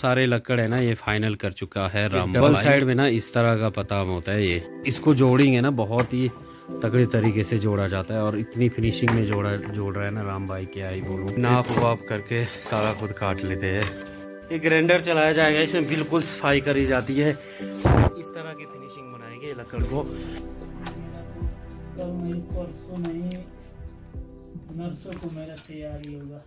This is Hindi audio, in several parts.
सारे लकड़ है ना ये फाइनल कर चुका है राम डबल साइड में ना इस तरह का पता होता है ये। इसको जोड़ेंगे ना बहुत ही तगड़े तरीके से जोड़ा जाता है और इतनी फिनिशिंग में जोड़ा जोड़ रहा है ना राम भाई क्या ही बोलूँ। नाप वाप करके सारा खुद काट लेते हैं। ये ग्राइंडर चलाया जाएगा इसमें बिल्कुल सफ़ाई करी जाती है। इस तरह की फिनिशिंग बनाएँगे लकड़ को। परसों नहीं नर्सों को मेरा तैयारी होगा।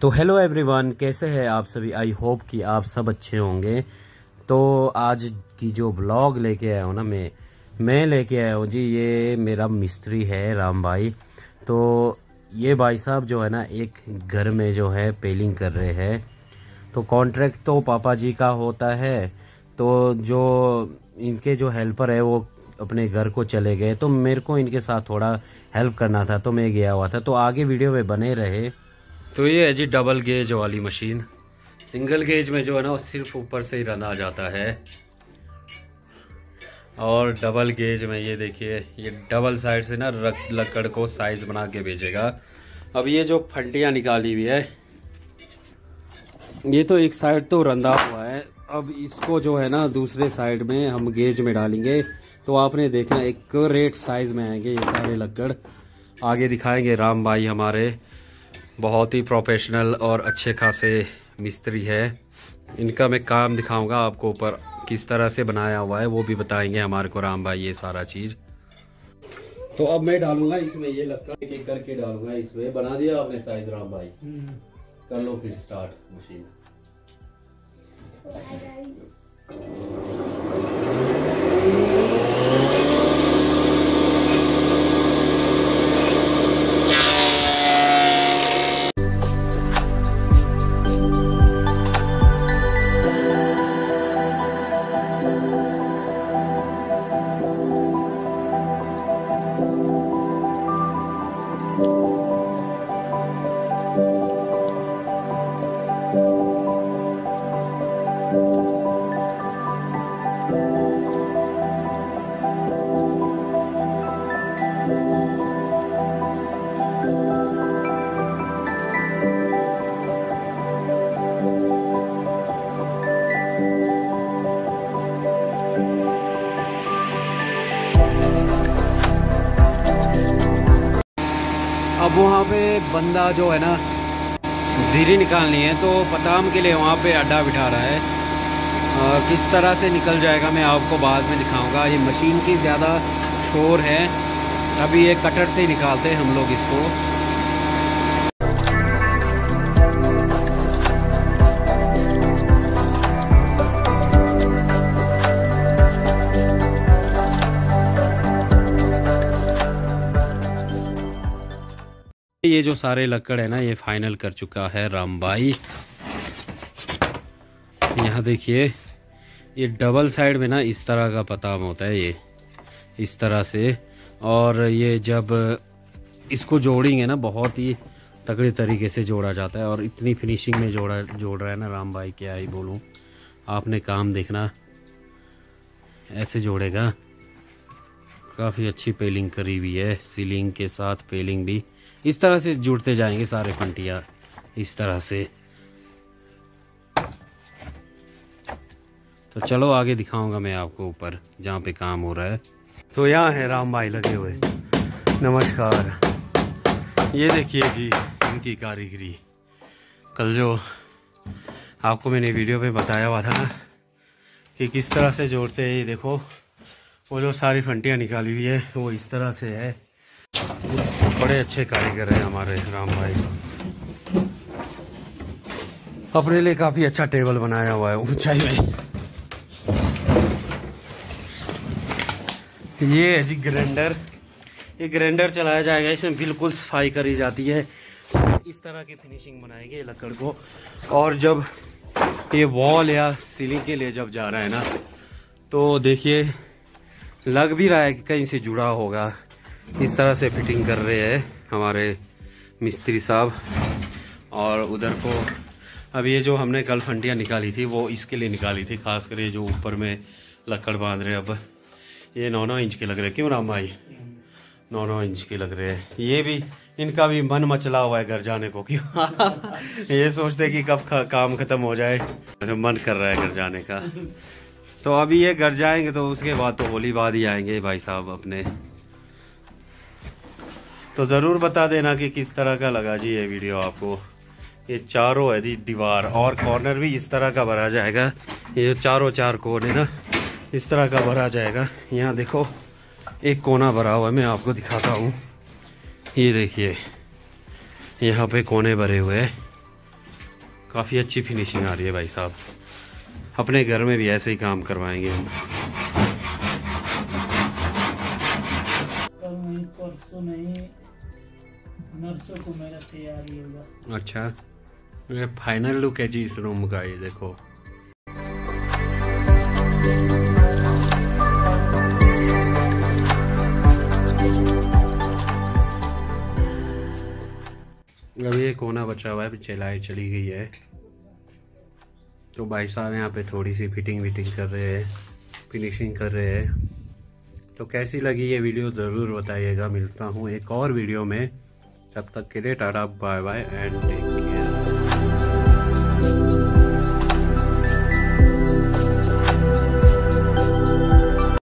तो हेलो एवरीवन कैसे हैं आप सभी? आई होप कि आप सब अच्छे होंगे। तो आज की जो ब्लॉग लेके आया हूँ ना मैं मैं लेके आया हूँ जी, ये मेरा मिस्त्री है राम भाई। तो ये भाई साहब जो है ना, एक घर में जो है पेलिंग कर रहे हैं। तो कॉन्ट्रैक्ट तो पापा जी का होता है। तो जो इनके जो हेल्पर है, वो अपने घर को चले गए। तो मेरे को इनके साथ थोड़ा हेल्प करना था तो मैं गया हुआ था। तो आगे वीडियो में बने रहे। तो ये है जी डबल गेज वाली मशीन। सिंगल गेज में जो है ना, वो सिर्फ़ ऊपर से ही रन आ जाता है। और डबल गेज में ये देखिए, ये डबल साइड से ना लकड़ को साइज़ बना के भेजेगा। अब ये जो फंटियाँ निकाली हुई है, ये तो एक साइड तो रंधा हुआ है। अब इसको जो है ना, दूसरे साइड में हम गेज में डालेंगे। तो आपने देखना, एक रेट साइज़ में आएँगे ये सारे लकड़। आगे दिखाएँगे राम भाई हमारे। बहुत ही प्रोफेशनल और अच्छे खासे मिस्त्री है। इनका मैं काम दिखाऊँगा आपको ऊपर किस तरह से बनाया हुआ है वो भी बताएँगे हमारे को राम भाई ये सारा चीज़। तो अब मैं डालूँगा इसमें ये लगता एक एक करके डालूँगा इसमें। बना दिया आपने साइज़ राम भाई। कर लो फिर स्टार्ट मशीन अब वहाँ पे बंदा जो है ना जीरी निकालनी है तो पताम के लिए वहाँ पे अड्डा बिठा रहा है। आ, किस तरह से निकल जाएगा मैं आपको बाद में दिखाऊँगा। ये मशीन की ज़्यादा शोर है। अभी ये कटर से ही निकालते हैं हम लोग इसको। ये जो सारे लकड़ है ना, ये फाइनल कर चुका है राम भाई। यहाँ देखिए, ये डबल साइड में ना इस तरह का पताम होता है ये। इस तरह से और ये जब इसको जोड़ेंगे ना, बहुत ही तगड़े तरीके से जोड़ा जाता है और इतनी फिनिशिंग में जोड़ा, जोड़ रहा है ना राम भाई, क्या ही बोलूँ। आपने काम देखना, ऐसे जोड़ेगा। काफ़ी अच्छी पेलिंग करी हुई है सीलिंग के साथ पेलिंग भी। इस तरह से जुड़ते जाएँगे सारे फंटिया इस तरह से। तो चलो आगे दिखाऊँगा मैं आपको ऊपर, जहाँ पे काम हो रहा है। तो यहाँ है राम भाई लगे हुए। नमस्कार। ये देखिए जी, इनकी कारीगरी। कल जो आपको मैंने वीडियो पे बताया हुआ था ना, कि किस तरह से जोड़ते हैं, ये देखो। वो जो सारी फंटियाँ निकाली हुई है, वो इस तरह से है। बड़े अच्छे कारीगर हैं हमारे राम भाई। अपने लिए काफ़ी अच्छा टेबल बनाया हुआ है, ऊंचाई में ये है जी ग्राइंडर ये ग्राइंडर चलाया जाएगा, इसमें बिल्कुल सफ़ाई करी जाती है। इस तरह की फिनिशिंग बनाएँगे लकड़ को। और जब ये वॉल या सीलिंग के लिए जब जा रहा है ना तो देखिए, लग भी रहा है कि कहीं से जुड़ा होगा। इस तरह से फिटिंग कर रहे हैं हमारे मिस्त्री साहब। और उधर को, अब ये जो हमने कल फंडियाँ निकाली थी, वो इसके लिए निकाली थी खास कर ये जो ऊपर में लकड़ बाँध रहे अब। ये नौ नौ इंच के लग रहे क्यों राम भाई? नौ नौ इंच के लग रहे हैं। ये भी, इनका भी मन मचला हुआ है घर जाने को क्यों ये सोचते कि कब काम खत्म हो जाए। मन कर रहा है घर जाने का। तो अभी ये घर जाएँगे तो उसके बाद तो होली बाद ही आएँगे भाई साहब अपने। तो ज़रूर बता देना कि किस तरह का लगा जी ये वीडियो आपको। ये चारों है दीवार और कॉर्नर भी इस तरह का भरा जाएगा। ये चारों चार कोने ना इस तरह का भरा जाएगा। यहाँ देखो एक कोना भरा हुआ है मैं आपको दिखाता हूँ। ये देखिए यहाँ पे कोने भरे हुए हैं। काफ़ी अच्छी फिनिशिंग आ रही है भाई साहब। अपने घर में भी ऐसे ही काम करवाएँगे हम। परसों नहीं नर्सों को मेरा तैयारी होगा। अच्छा ये फाइनल लुक है जी इस रूम का ये देखो। अब ये कोना बचा हुआ है चलाई चली गई है। तो भाई साहब यहाँ पे थोड़ी सी फिटिंग विटिंग कर रहे हैं फिनिशिंग कर रहे हैं। तो कैसी लगी ये वीडियो ज़रूर बताइएगा, मिलता हूँ एक और वीडियो में। तब तक के लिए tata bye bye and take care